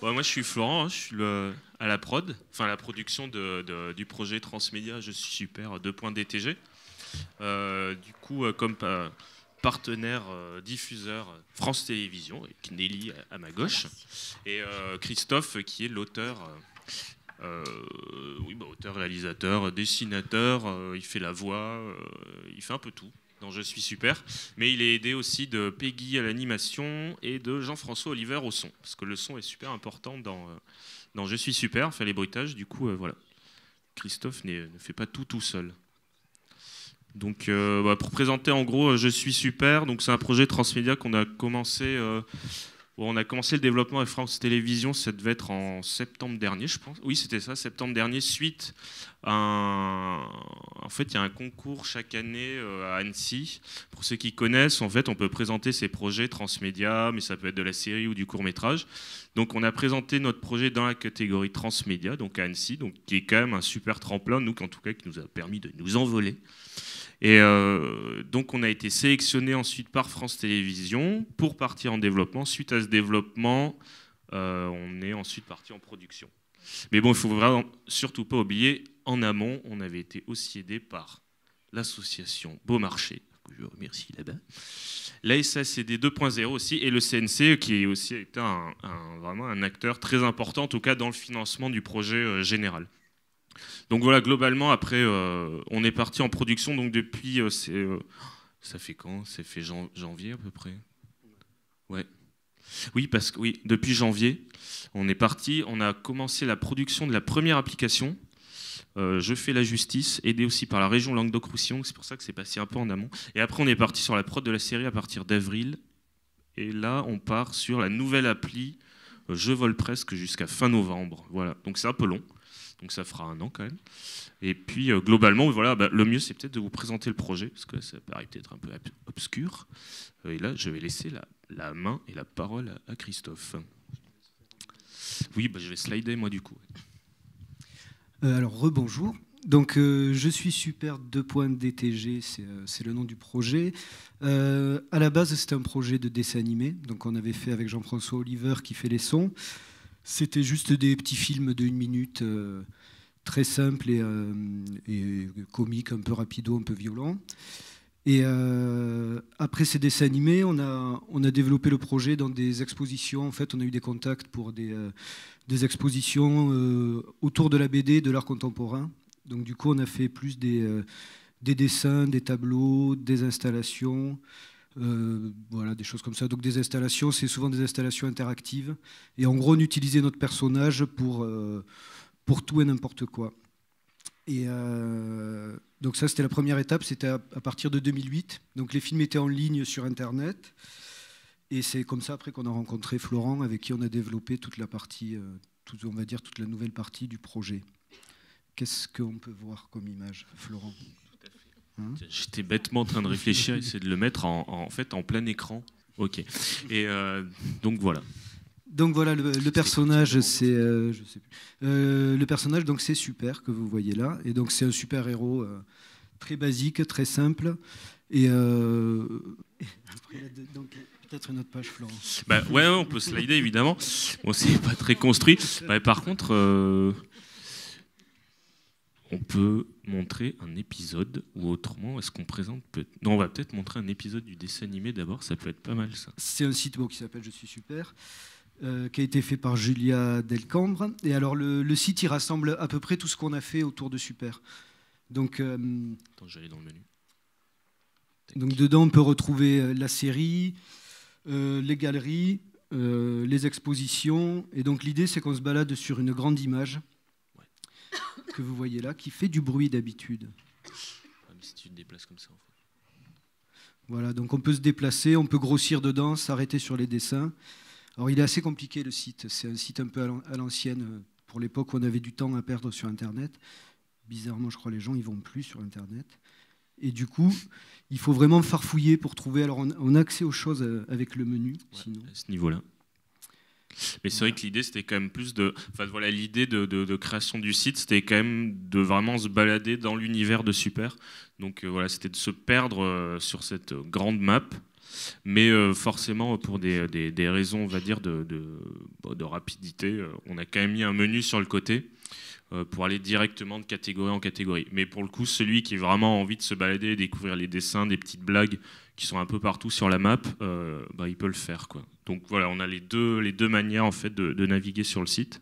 Moi, je suis Florent, hein, je suis le, à la prod, enfin la production du projet Transmédia Je suis super 2.dtg. Euh, du coup, euh, comme euh, partenaire diffuseur France Télévisions, avec Nelly à, à ma gauche, et Christophe qui est l'auteur. oui, bah, auteur, réalisateur, dessinateur, il fait la voix, il fait un peu tout dans Je suis super, mais il est aidé aussi de Peggy à l'animation et de Jean-François Oliver au son, parce que le son est super important dans, euh, Je suis super, faire les bruitages, du coup, euh, voilà. Christophe ne fait pas tout tout seul. Donc, euh, bah, pour présenter en gros, Je suis super, c'est un projet transmédia qu'on a commencé. On a commencé le développement avec France Télévisions, ça devait être en septembre dernier, je pense. Oui, c'était ça, septembre dernier, suite à un... En fait, il y a un concours chaque année euh, à Annecy. Pour ceux qui connaissent, en fait, on peut présenter ses projets transmédia, mais ça peut être de la série ou du court métrage. Donc, on a présenté notre projet dans la catégorie transmédia, donc à Annecy, donc qui est quand même un super tremplin, nous, en tout cas, qui nous a permis de nous envoler. Et euh, donc, on a été sélectionné ensuite par France Télévisions pour partir en développement. Suite à ce développement, euh, on est ensuite parti en production. Mais bon, il faut vraiment surtout pas oublier, en amont, on avait été aussi aidé par l'association Beaumarchais, que je remercie là-bas, la SACD 2.0 aussi, et le CNC, qui est aussi été un, vraiment un acteur très important, en tout cas dans le financement du projet euh, général. Donc voilà, globalement, après, euh, on est parti en production, donc depuis, euh, euh, ça fait quand? Ça fait jan- janvier à peu près? Ouais. Oui, parce que oui, depuis janvier, on est parti, on a commencé la production de la première application. Je fais la justice, aidé aussi par la région Languedoc-Roussillon, c'est pour ça que c'est passé un peu en amont. Et après, on est parti sur la prod de la série à partir d'avril. Et là, on part sur la nouvelle appli Je vole presque jusqu'à fin novembre. Voilà, donc c'est un peu long. Donc ça fera un an quand même. Et puis euh, globalement, voilà, bah, le mieux c'est peut-être de vous présenter le projet, parce que ça paraît peut-être un peu ob- obscur. Euh, et là, je vais laisser la, main et la parole à, Christophe. Oui, bah, je vais slider moi du coup. Euh, alors, rebonjour. Donc, euh, je suis super 2.dtg, c'est le nom du projet. À la base, c'était un projet de dessin animé. Donc, on avait fait avec Jean-François Oliver qui fait les sons. C'était juste des petits films de une minute, euh, très simples et, euh, et comiques, un peu rapido, un peu violents. Et euh, après ces dessins animés, on a, on a développé le projet dans des expositions. En fait, on a eu des contacts pour des, expositions autour de la BD, de l'art contemporain. Donc du coup, on a fait plus des dessins, des tableaux, des installations, euh, voilà, des choses comme ça. Donc des installations, c'est souvent des installations interactives. Et en gros, on utilisait notre personnage pour, euh, pour tout et n'importe quoi. Et euh, donc ça, c'était la première étape, c'était à, partir de 2008. Donc les films étaient en ligne sur Internet. Et c'est comme ça après qu'on a rencontré Florent, avec qui on a développé toute la partie, toute- on va dire toute la nouvelle partie du projet. Qu'est-ce qu'on peut voir comme image, Florent? J'étais bêtement en train de réfléchir, essayer de le mettre en, en fait en plein écran. Ok. Et euh, donc voilà. Donc voilà, le, le personnage, c'est, euh, je sais plus. Euh, le personnage, donc c'est super que vous voyez là, et donc c'est un super héros très basique, très simple, et, et donc peut-être une autre page, Florent. Bah, ouais, on peut slider évidemment. Bon, c'est pas très construit. Bah, par contre, on peut montrer un épisode ou autrement. Est-ce qu'on présente peut Non, on va peut-être montrer un épisode du dessin animé d'abord. Ça peut être pas mal ça. C'est un site qui s'appelle Je suis super, euh, qui a été fait par Julia Delcambre. Et alors le, le site, il rassemble à peu près tout ce qu'on a fait autour de Super. Donc, euh, Attends, j'allais dans le menu. donc dedans, on peut retrouver euh, la série, euh, les galeries, les expositions. Et donc l'idée, c'est qu'on se balade sur une grande image que vous voyez là, qui fait du bruit d'habitude. Ah, mais si tu te déplaces comme ça, en fait. Voilà, donc on peut se déplacer, on peut grossir dedans, s'arrêter sur les dessins. Alors il est assez compliqué le site, c'est un site un peu à l'an- à l'ancienne, pour l'époque où on avait du temps à perdre sur Internet. Bizarrement, je crois les gens ils vont plus sur Internet. Et du coup, il faut vraiment farfouiller pour trouver. Alors on, a accès aux choses euh, avec le menu, sinon. à ce niveau-là. Mais c'est vrai que l'idée, c'était quand même plus de. Enfin, voilà, l'idée de, création du site, c'était quand même de vraiment se balader dans l'univers de Super. Donc euh, voilà, c'était de se perdre euh, sur cette grande map. Mais euh, forcément, pour des, des, raisons, on va dire, de, de, rapidité, euh, on a quand même mis un menu sur le côté euh, pour aller directement de catégorie en catégorie. Mais pour le coup, celui qui a vraiment envie de se balader, découvrir les dessins, des petites blagues qui sont un peu partout sur la map, bah, il peut le faire. Quoi. Donc voilà, on a les deux, les deux manières en fait, de, naviguer sur le site.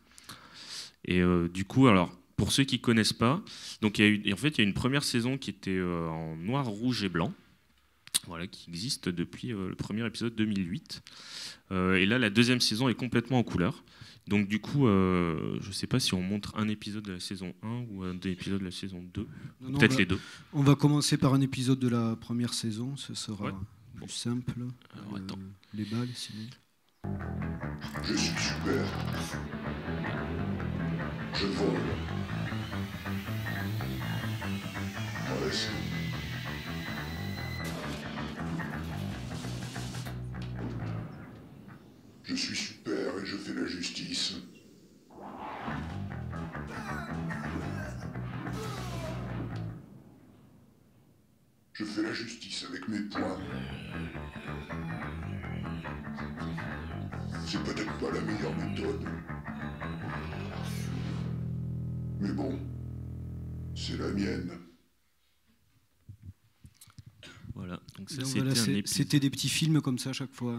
Et du coup, alors, pour ceux qui ne connaissent pas, donc il y a eu, en fait, il y a une première saison qui était en noir, rouge et blanc voilà, qui existe depuis euh, le premier épisode 2008. Euh, et là, la deuxième saison est complètement en couleur. Donc du coup, euh, je ne sais pas si on montre un épisode de la saison 1 ou un épisode de la saison 2. Peut-être les deux. On va commencer par un épisode de la première saison, ce sera plus simple. les balles, sinon. Je suis super. Je vole. Je suis super et je fais la justice. Je fais la justice avec mes poings. C'est peut-être pas la meilleure méthode. Mais bon, c'est la mienne. Voilà, donc ça c'était des petits films comme ça à chaque fois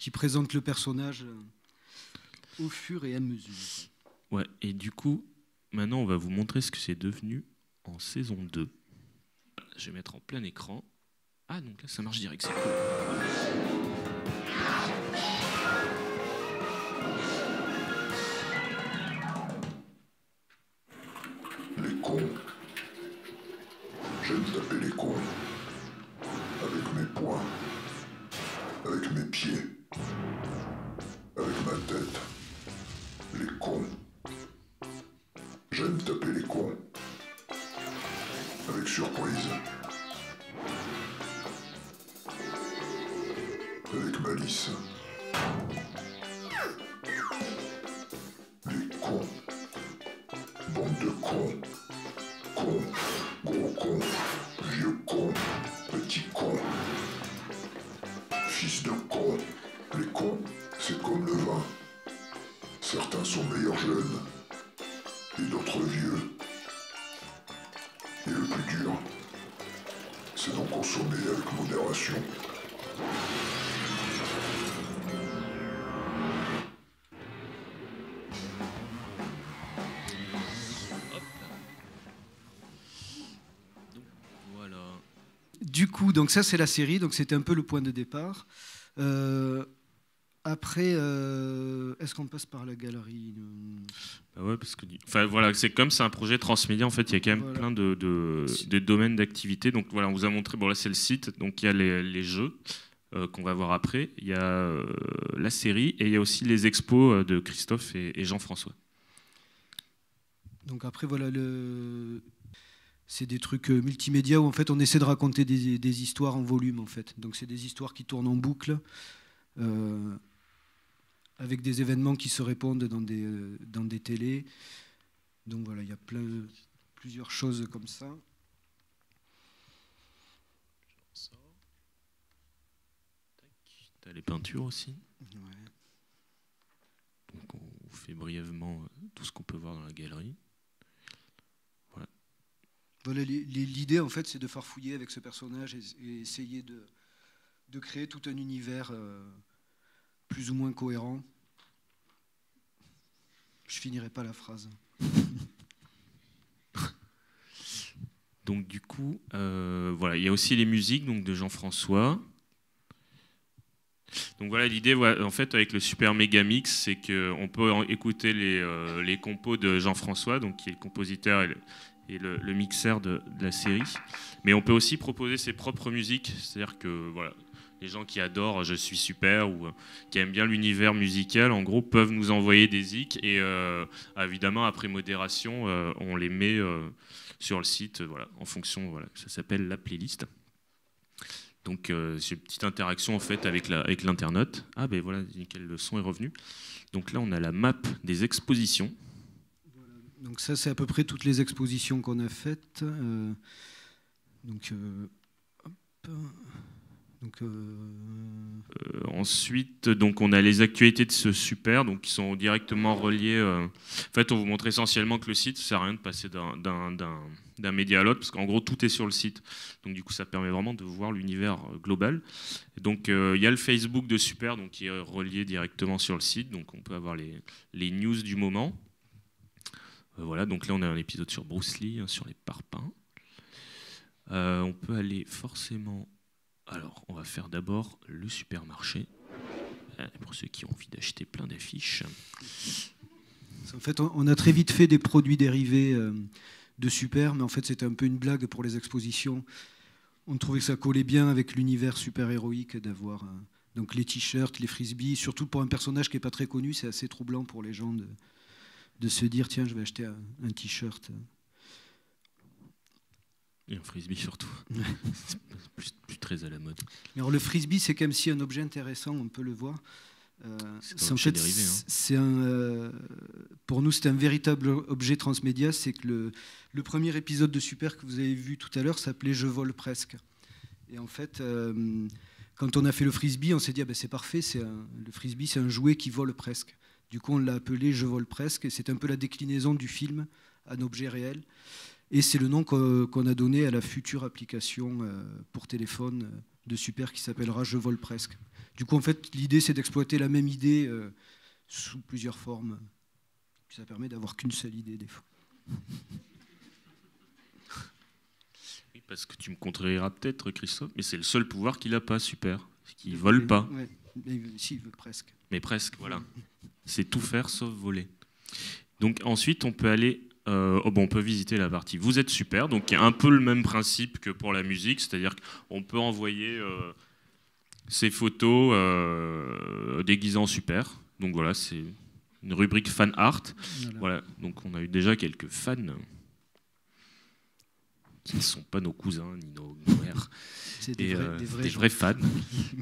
qui présente le personnage euh, au fur et à mesure. Ouais, et du coup, maintenant on va vous montrer ce que c'est devenu en saison 2. Je vais mettre en plein écran. Ah, donc là ça marche direct, c'est cool. Les cons. J'aime taper les cons. Avec mes poings. Avec mes pieds. Fils de cons. Les cons, c'est comme le vin. Certains sont meilleurs jeunes et d'autres vieux. Et le plus dur, c'est d'en consommer avec modération. Donc ça c'est la série, donc c'était un peu le point de départ. Euh, après, euh, est-ce qu'on passe par la galerie bah ouais, parce que enfin, voilà, c'est comme c'est un projet transmédia, en fait, il y a quand même plein de, de, domaines d'activité. Donc voilà, on vous a montré, bon là c'est le site, donc il y a les, les jeux euh, qu'on va voir après, il y a euh, la série et il y a aussi les expos de Christophe et, Jean-François. Donc après, voilà, le... c'est des trucs multimédia où en fait on essaie de raconter des, des histoires en volume en fait. Donc c'est des histoires qui tournent en boucle. Euh, avec des événements qui se répondent dans des, euh, dans des télés. Donc voilà, il y a plein, plusieurs choses comme ça. Tu as les peintures aussi. Donc on fait brièvement euh, tout ce qu'on peut voir dans la galerie. Voilà L'idée en fait c'est de farfouiller avec ce personnage et, essayer de, créer tout un univers euh, plus ou moins cohérent. Je finirai pas la phrase. donc du coup, euh, voilà, il y a aussi les musiques donc de Jean-François. Donc voilà, l'idée, en fait, avec le Super Mega Mix, c'est qu'on peut écouter les, euh, les compos de Jean-François, donc qui est le compositeur mixeur de, la série. Mais on peut aussi proposer ses propres musiques, c'est-à-dire que voilà, les gens qui adorent Je suis super ou euh, qui aiment bien l'univers musical, en gros, peuvent nous envoyer des zik et euh, évidemment, après modération, euh, on les met sur le site, voilà, en fonction, voilà, ça s'appelle la playlist. Donc, c'est une petite interaction en fait avec l'internaute. ah ben voilà, nickel, le son est revenu. Donc là, on a la map des expositions. Donc ça, c'est à peu près toutes les expositions qu'on a faites. hop. Donc, euh, Euh, ensuite, donc on a les actualités de ce super, donc qui sont directement reliées. euh, En fait, on vous montre essentiellement que le site, ça sert à rien de passer d'un- média à l'autre, parce qu'en gros, tout est sur le site. Donc du coup, ça permet vraiment de voir l'univers euh, global. Donc euh, il y a le Facebook de super, donc qui est relié directement sur le site, donc on peut avoir les news du moment. Euh, voilà, donc là on a un épisode sur Bruce Lee, hein, sur les parpaings. Euh, on peut aller forcément alors, on va faire d'abord le supermarché. Euh, Pour ceux qui ont envie d'acheter plein d'affiches. En fait, on a très vite fait des produits dérivés de super, mais en fait, c'était un peu une blague pour les expositions. On trouvait que ça collait bien avec l'univers super-héroïque d'avoir donc les t-shirts, les frisbees, surtout pour un personnage qui n'est pas très connu, c'est assez troublant pour les gens de, de se dire tiens, je vais acheter un, t-shirt. Et un frisbee surtout. C'est plus, plus très à la mode. Mais alors, le frisbee, c'est comme si un objet intéressant, on peut le voir. Euh, C'est en fait, dérivé, hein. un, euh, pour nous, c'est un véritable objet transmédia. C'est que le, le premier épisode de Super que vous avez vu tout à l'heure s'appelait Je vole presque. Et en fait, euh, quand on a fait le frisbee, on s'est dit ah ben, c'est parfait. C'est un- le frisbee, c'est un jouet qui vole presque. Du coup, on l'a appelé Je vole presque. Et c'est un peu la déclinaison du film un objet réel. Et c'est le nom qu'on a donné à la future application euh, pour téléphone euh, de Super qui s'appellera Je vole presque. Du coup, en fait, l'idée, c'est d'exploiter la même idée euh, sous plusieurs formes. Ça permet d'avoir qu'une seule idée, des fois. Oui, parce que tu me contreras peut-être, Christophe, mais c'est le seul pouvoir qu'il n'a pas, super. C'est qu'il vole pas. Ouais, mais si, il veut presque. Mais presque, voilà. C'est tout faire sauf voler. Donc ensuite, on peut aller. euh, oh, bon, on peut visiter la partie Vous êtes super, donc il y a un peu le même principe que pour la musique, c'est-à-dire qu'on peut envoyer euh, ses photos euh, déguisées en super. Donc voilà, c'est une rubrique fan art. Voilà. Voilà, donc on a eu déjà quelques fans qui ne sont pas nos cousins ni nos mères C'est des, vrais, euh, des vrais des gens. vrais fans.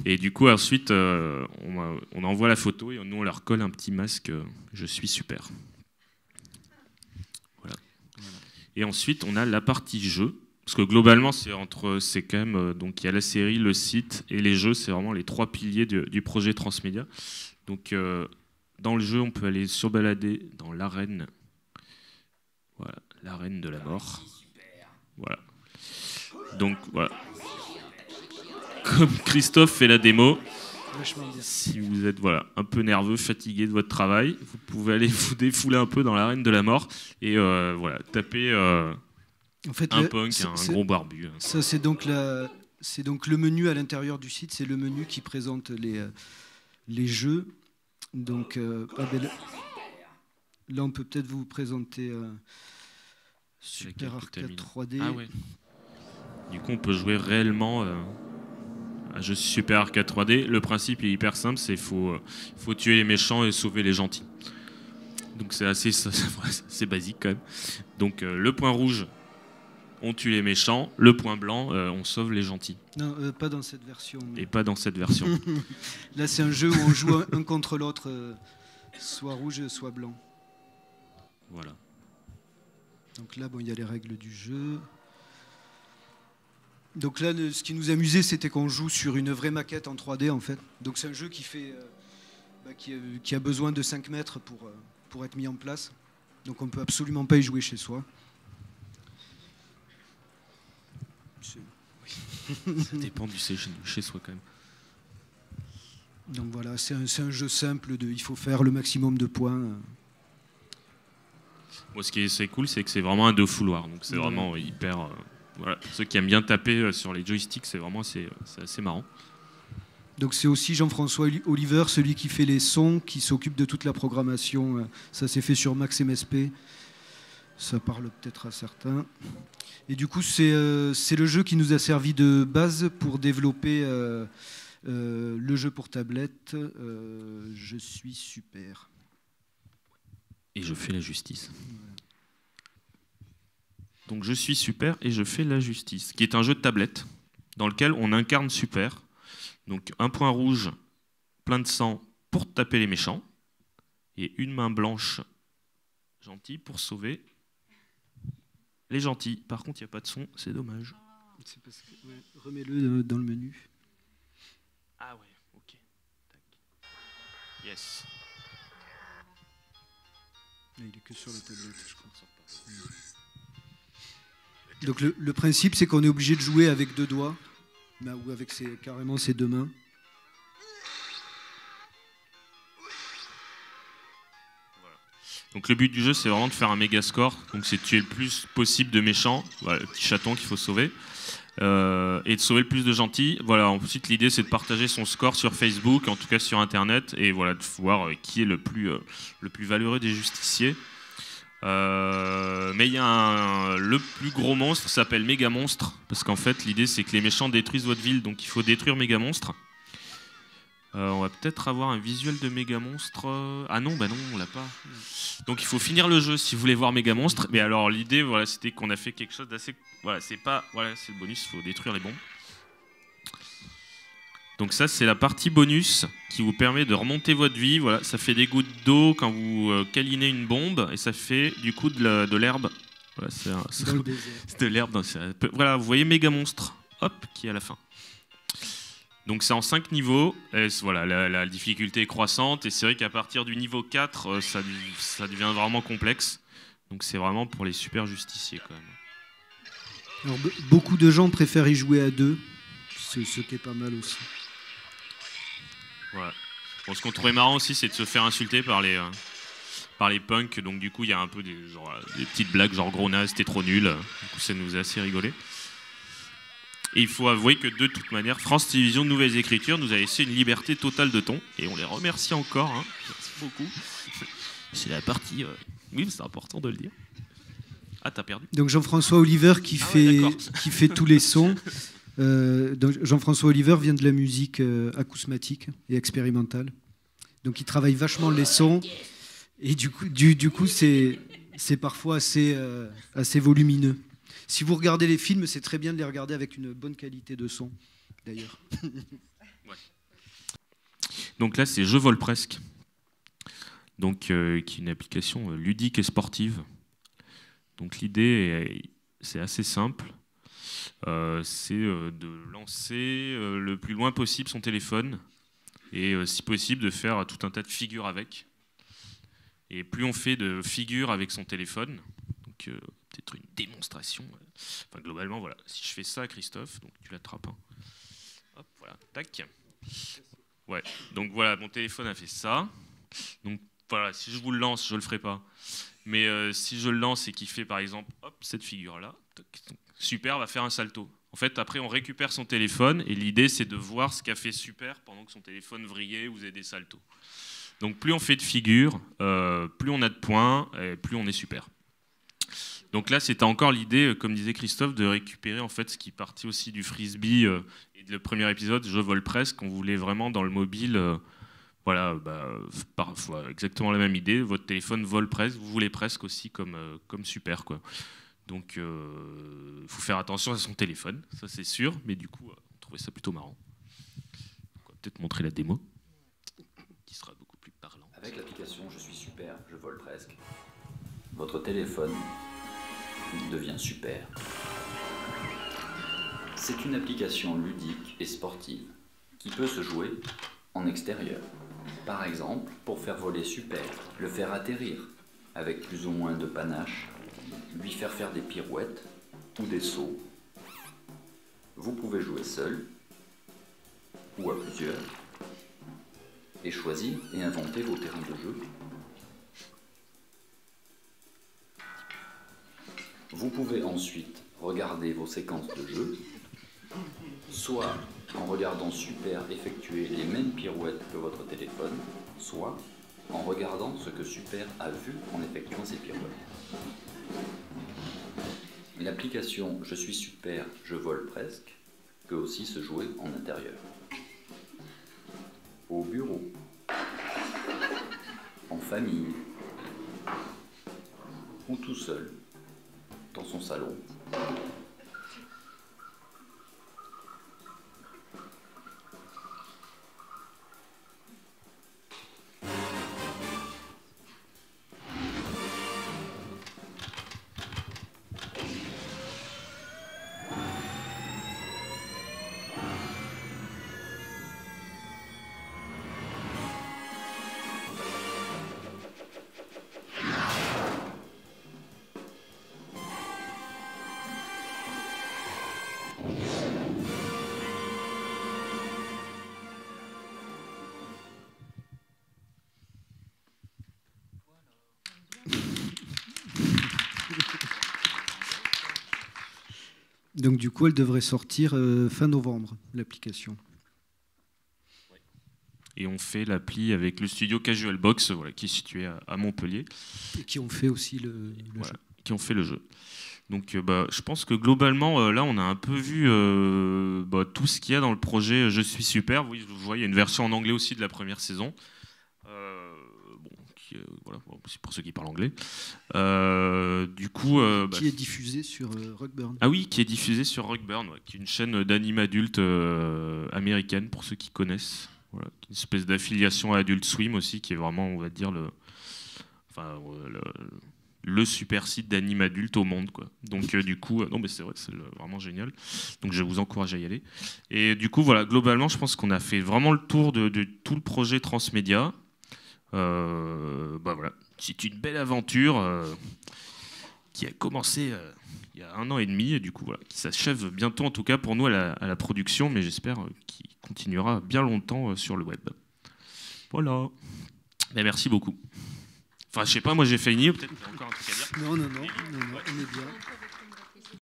et du coup, ensuite, euh, on, envoie la photo et nous, on leur colle un petit masque euh, Je suis super. Voilà. Et ensuite, on a la partie jeu. Parce que globalement, c'est entre, c'est quand même, donc il y a la série, le site et les jeux, c'est vraiment les trois piliers du, du projet Transmédia. Donc, euh, dans le jeu, on peut aller surbalader dans l'arène, voilà, l'arène de la mort. Voilà. Donc voilà. Comme Christophe fait la démo, si vous êtes voilà, un peu nerveux, fatigué de votre travail, vous pouvez aller vous défouler un peu dans l'arène de la mort et euh, voilà, taper euh, En fait, un le- punk, un gros barbu. Ça, c'est donc, la, c'est donc le menu à l'intérieur du site. C'est le menu qui présente les, euh, les jeux. Donc, euh, ah ben, là- on peut peut-être vous présenter Super Arcade mis, là 3D. Ah ouais. Du coup, on peut jouer réellement euh, à jeu Super Arcade 3D. Le principe est hyper simple, c'est faut euh, faut tuer les méchants et sauver les gentils. Donc c'est assez basique quand même. Donc euh, le point rouge, on tue les méchants. Le point blanc, euh, on sauve les gentils. Non, euh, pas dans cette version. mais- Et pas dans cette version. Là, c'est un jeu où on joue un, un contre l'autre, euh, soit rouge, soit blanc. voilà. Donc là, bon, il y a les règles du jeu. Donc là, le- ce qui nous amusait, c'était qu'on joue sur une vraie maquette en 3D, en fait. Donc c'est un jeu qui fait, euh, bah, qui, euh, qui a besoin de 5 mètres pour, euh, pour être mis en place. Donc on peut absolument pas y jouer chez soi. Ça dépend du chez, chez soi quand même. Donc voilà, c'est un, c'est un jeu simple. De, il faut faire le maximum de points. Euh. Moi, ce qui est cool, c'est que c'est vraiment un deux fouloirs. Donc c'est Voilà. vraiment hyper. euh, voilà. Ceux qui aiment bien taper euh, sur les joysticks, c'est vraiment assez, c'est assez marrant. Donc c'est aussi Jean-François Oli- Oliver, celui qui fait les sons, qui s'occupe de toute la programmation. Euh, Ça s'est fait sur Max MSP. Ça parle peut-être à certains. Et du coup, c'est euh, le jeu qui nous a servi de base pour développer euh, euh, le jeu pour tablette. euh, Je suis super. Et je fais la justice. Donc je suis super et je fais la justice, qui est un jeu de tablette dans lequel on incarne super. Donc un point rouge, plein de sang pour taper les méchants, et une main blanche gentille pour sauver les gentils. Par contre, il n'y a pas de son, c'est dommage. C'est parce que- ouais, Remets-le euh, dans le menu. Ah ouais, ok. Yes. Il est que sur la tablette, je crois. Donc le, le principe, c'est qu'on est obligé de jouer avec deux doigts, bah, ou avec ses, carrément ses deux mains. Donc le but du jeu, c'est vraiment de faire un méga score. Donc c'est de tuer le plus possible de méchants, voilà, le petit chaton qu'il faut sauver, euh, et de sauver le plus de gentils. Voilà. Ensuite, l'idée, c'est de partager son score sur Facebook, en tout cas sur Internet, et voilà, de voir euh, qui est le plus, euh, le plus valeureux des justiciers. Mais il y a le plus gros monstre s'appelle Méga Monstre parce qu'en fait l'idée c'est que les méchants détruisent votre ville donc il faut détruire Méga Monstre. Euh, on va peut-être avoir un visuel de Méga Monstre. Ah non, bah non, on l'a pas. Donc il faut finir le jeu si vous voulez voir Méga Monstre. Mais alors l'idée, voilà, c'était qu'on a fait quelque chose d'assez. Voilà, c'est pas. Voilà, c'est le bonus. Il faut détruire les bombes. Donc ça, c'est la partie bonus qui vous permet de remonter votre vie. Voilà, ça fait des gouttes d'eau quand vous euh, câlinez une bombe et ça fait du coup de l'herbe. Voilà, c'est de l'herbe. Voilà, vous voyez Méga Monstre, hop, qui est à la fin. Donc c'est en 5 niveaux, et voilà, la, la difficulté est croissante, et c'est vrai qu'à partir du niveau 4, euh, ça, devient vraiment complexe. Donc c'est vraiment pour les super justiciers quand même. Alors, be- beaucoup de gens préfèrent y jouer à deux, ce, ce qui est pas mal aussi. Voilà. Bon, ce qu'on trouvait marrant aussi, c'est de se faire insulter par les, euh, par les punks. Donc du coup, il y a un peu des, genre, des petites blagues, genre gros naze, t'es trop nul. Du coup, ça nous a assez rigolé. Et il faut avouer que de toute manière, France Télévisions Nouvelles Écritures nous a laissé une liberté totale de ton. Et on les remercie encore. hein. Merci beaucoup. C'est la partie. euh, Oui, c'est important de le dire. Ah, t'as perdu Donc Jean-François Oliver qui, Ah fait, qui fait tous les sons. Euh, Jean-François Oliver vient de la musique euh, acousmatique et expérimentale. Donc il travaille vachement les sons. Et du coup, du, du coup c'est, c'est parfois assez, assez volumineux. Si vous regardez les films, c'est très bien de les regarder avec une bonne qualité de son, d'ailleurs. Donc là, c'est Je vole presque. Donc, euh, qui est une application euh, ludique et sportive. Donc l'idée, est- c'est assez simple. Euh, c'est de lancer le plus loin possible son téléphone et, si possible, de faire tout un tas de figures avec. Et plus on fait de figures avec son téléphone, donc peut-être une démonstration. euh, Enfin, globalement, voilà. Si je fais ça, Christophe, donc tu l'attrapes. hein. Hop, voilà, tac. Ouais. Donc voilà, mon téléphone a fait ça. Donc voilà, si je vous le lance, je le ferai pas. Mais euh, si je le lance et qu'il fait par exemple, cette figure-là, Super va faire un salto. En fait, après, on récupère son téléphone et l'idée, c'est de voir ce qu'a fait Super pendant que son téléphone vrillait ou faisait des saltos. Donc plus on fait de figures, euh, plus on a de points, et plus on est super. Donc là, c'était encore l'idée, euh, comme disait Christophe, de récupérer en fait ce qui partit aussi du frisbee euh, et le premier épisode, Je vole presque. On voulait vraiment dans le mobile, euh, voilà, bah, parfois exactement la même idée. Votre téléphone vole presque, vous voulez presque aussi comme, comme super quoi. Donc, il faut faire attention à son téléphone, ça c'est sûr, mais du coup, on trouvait ça plutôt marrant. On va peut-être montrer la démo, qui sera beaucoup plus parlante. Avec l'application Je suis super, je vole presque. Votre téléphone devient super. C'est une application ludique et sportive qui peut se jouer en extérieur. Par exemple, pour faire voler super, le faire atterrir avec plus ou moins de panache, lui faire faire des pirouettes ou des sauts. Vous pouvez jouer seul ou à plusieurs et choisir et inventer vos terrains de jeu. Vous pouvez ensuite regarder vos séquences de jeu, soit en regardant Super effectuer les mêmes pirouettes que votre téléphone, soit en regardant ce que Super a vu en effectuant ces pirouettes. L'application Je suis super, je vole presque peut aussi se jouer en intérieur. Au bureau, en famille, ou tout seul, son salon. Donc du coup, elle devrait sortir euh, fin novembre, l'application. Et on fait l'appli avec le studio Casual Box, voilà, qui est situé à, à Montpellier, Et qui ont fait aussi le, le Voilà. jeu. qui ont fait le jeu. Donc euh, bah, je pense que globalement, euh, là, on a un peu vu bah, tout ce qu'il y a dans le projet Je suis super. Oui, vous voyez, il y a une version en anglais aussi de la première saison. Qui, euh, voilà, pour ceux qui parlent anglais. Euh, du coup, euh, bah, Qui est diffusé sur Rockburn. Ah oui, qui est diffusé sur Rockburn, ouais, qui est une chaîne d'anime adulte américaine, pour ceux qui connaissent. Voilà, une espèce d'affiliation à Adult Swim aussi, qui est vraiment, on va dire, le, enfin, le, le super site d'anime adulte au monde. Quoi. Donc euh, du coup, euh, non mais c'est vrai, c'est vraiment génial. Donc je vous encourage à y aller. Et du coup, voilà, globalement, je pense qu'on a fait vraiment le tour de, de tout le projet Transmédia. Euh, bah voilà, c'est une belle aventure euh, qui a commencé euh, il y a un an et demi, et du coup, voilà, qui s'achève bientôt, en tout cas pour nous, à la, production, mais j'espère qu'il continuera bien longtemps sur le web. Voilà. Ben, merci beaucoup. Enfin, je sais pas, moi j'ai fini, peut-être encore un truc à dire. Non, non, non, on est bien.